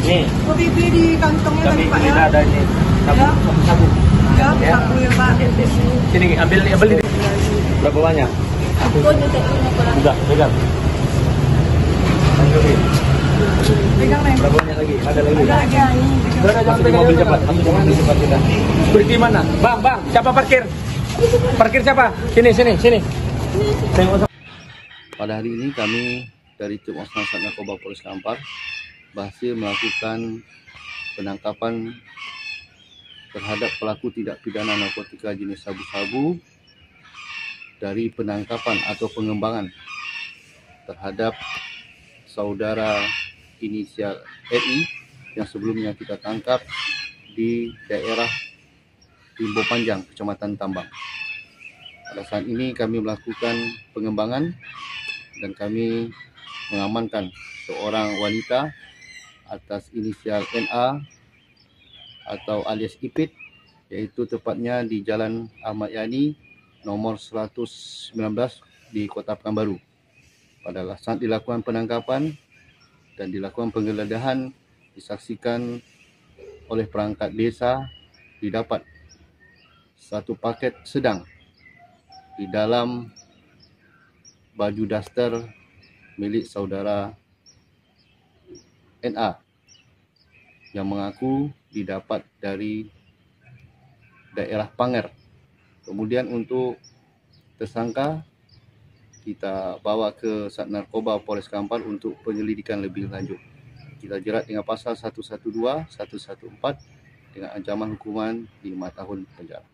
Nih, OTP di kantongnya tadi Pak ya. ada ini sabu, Ya. sabu, sabu. Ya, Ya. sabu ya Pak. Sini ambil ambil ini. Berapa banyak? Sudah, pegang. Lanjutin. Pegang nih. Berapa banyak lagi? Ada lagi. Ada lagi. Udah, udah, jangan pegang mobil cepat. Masuk mobil cepat kita. Berhenti mana? Bang, bang, siapa parkir? Parkir siapa? Sini, sini, sini. Pada hari ini kami dari tim Osman Narkoba Polres Kampar berhasil melakukan penangkapan terhadap pelaku tindak pidana narkotika jenis sabu-sabu dari penangkapan atau pengembangan terhadap saudara inisial RI yang sebelumnya kita tangkap di daerah Limbo Panjang, Kecamatan Tambang. Pada saat ini kami melakukan pengembangan dan kami mengamankan seorang wanita atas inisial NA atau alias Ipit yaitu tepatnya di Jalan Ahmad Yani nomor 119 di Kota Pekanbaru. Pada saat dilakukan penangkapan dan dilakukan penggeledahan disaksikan oleh perangkat desa didapat satu paket sedang di dalam baju daster milik saudara NA yang mengaku didapat dari daerah Panger. Kemudian untuk tersangka kita bawa ke Sat Narkoba Polres Kampar untuk penyelidikan lebih lanjut. Kita jerat dengan pasal 112, 114 dengan ancaman hukuman 5 tahun penjara.